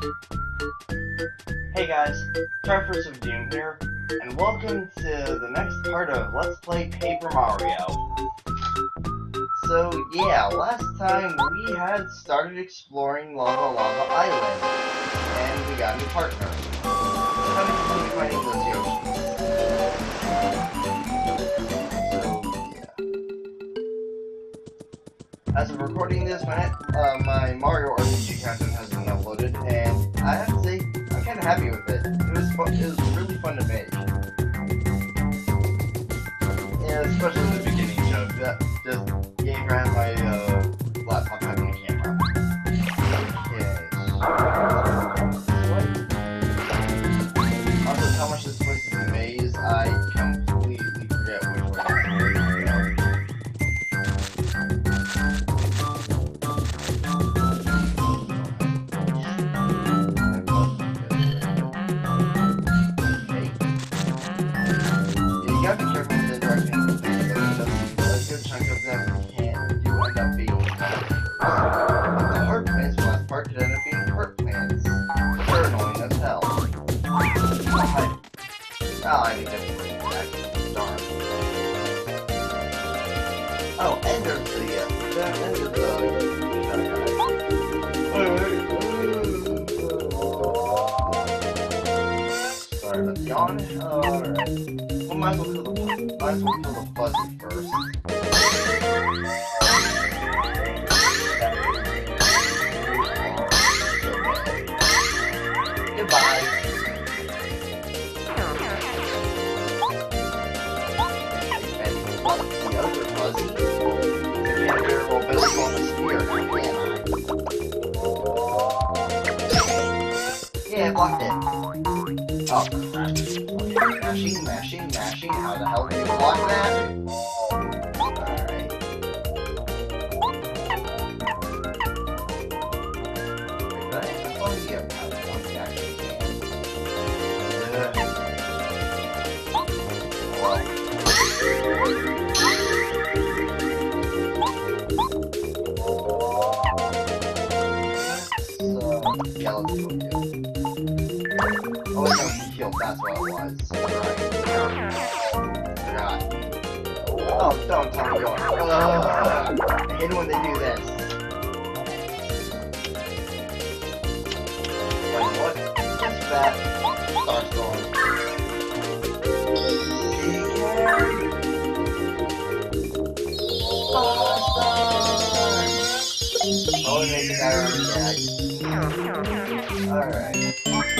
Hey guys, Triforce of Doom here, and welcome to the next part of Let's Play Paper Mario. So yeah, last time we had started exploring Lava Lava Island, and we got a new partner. So yeah. As of recording this, my, uh, my Mario RPG content happy with it. It was fun, it was really fun to make. Yeah, especially in the beginning of that, just The directions because a good chunk of them can end up being monsters. The could end up being plants. They're annoying as hell. I. Oh, and there's the, uh, the, the, The yawn. Alright. Well, might as well the, might as well kill the fuzzy first. Goodbye. And the other How the hell do you block that? That's what it was. Forgot. Oh, don't tell me. Ugh. I hate when they do this. Like, what? Guess that. Star Storm. Starstorm! Oh, maybe that already Alright.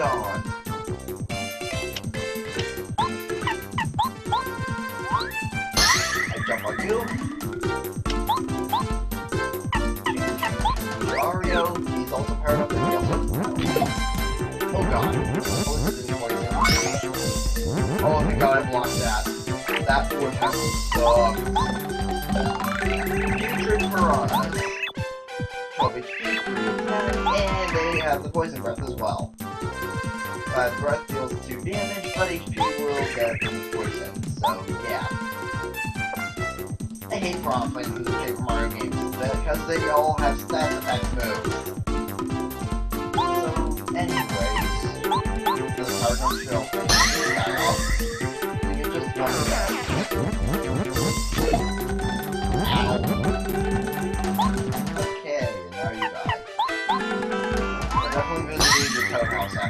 it on. I jump on you. Mario, he's also powered up. Oh god. Oh. Oh my god, I blocked that. That would have sucked. Putrid Piranhas. 12 HP, and they have the poison breath as well. Uh, breath deals 2 damage, but HP will get poison, so yeah. I hate Piranha playing in the Paper Mario games because they all have stat effect moves. So, anyways, the jump shell, back. You just one Ow. Okay, now you die. We're definitely visiting the toad house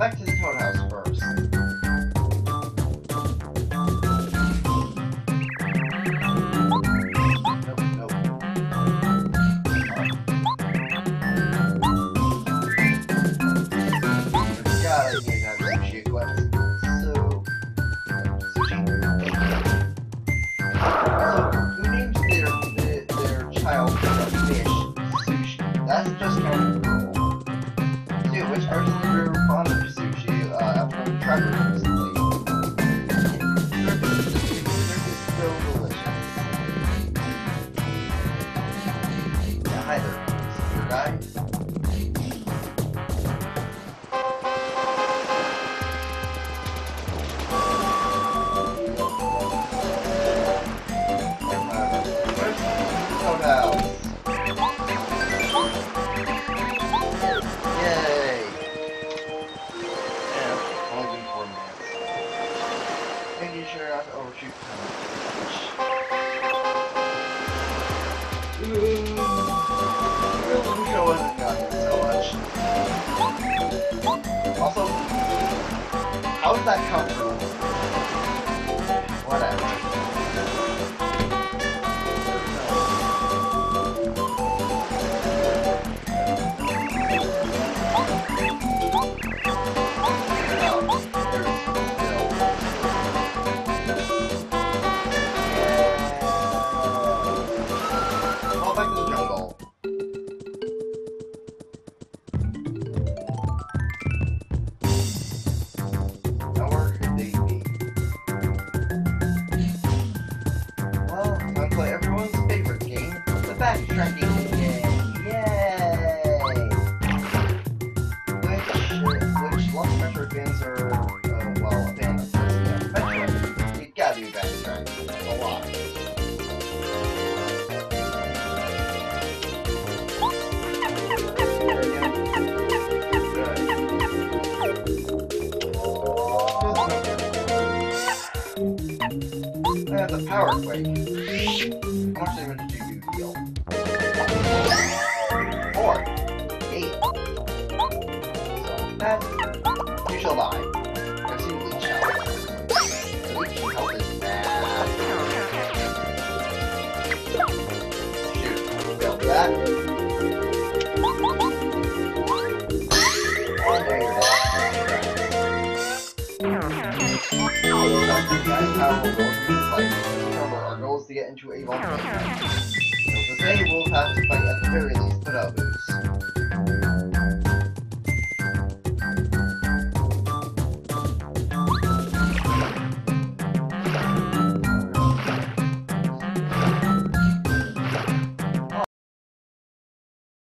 back to uh, Sure not to overshoot. Ooh. Real show hasn't gotten so much. Also, how did that from? Whatever. Backtracking. Yay! Which, which Lost Metro fans are, uh, well, a fan. Yeah. You gotta do backtracking a lot. That's a power quake. You? Four. Eight. So that you shall die. I've seen leech health. Leech is bad. Shoot. Failed that. We'll go to get into a volcano. So to say, we'll have to fight at the very least.